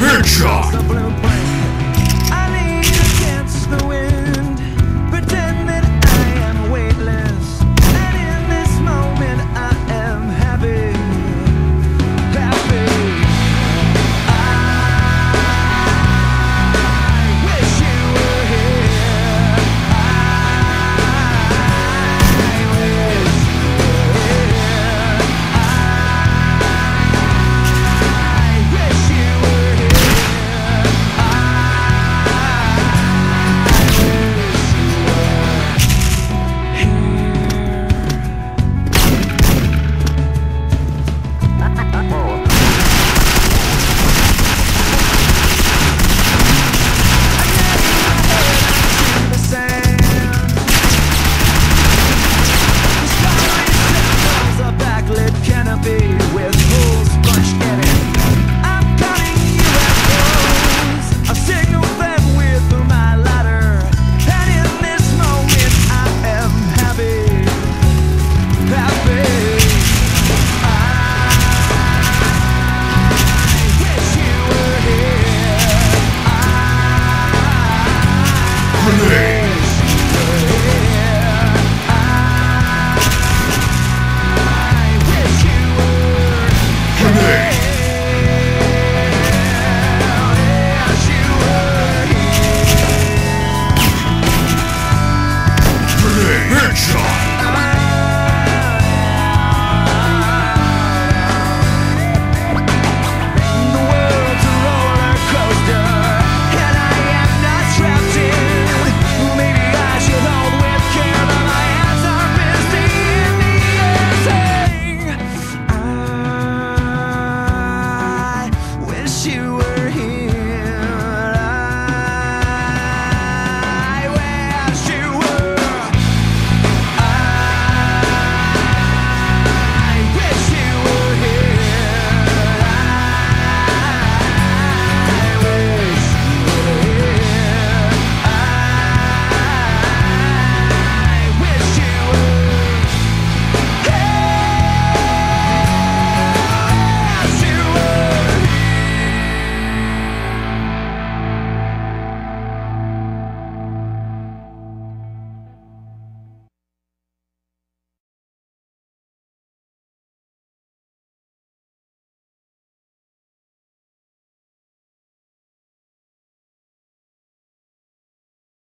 Headshot! Headshot!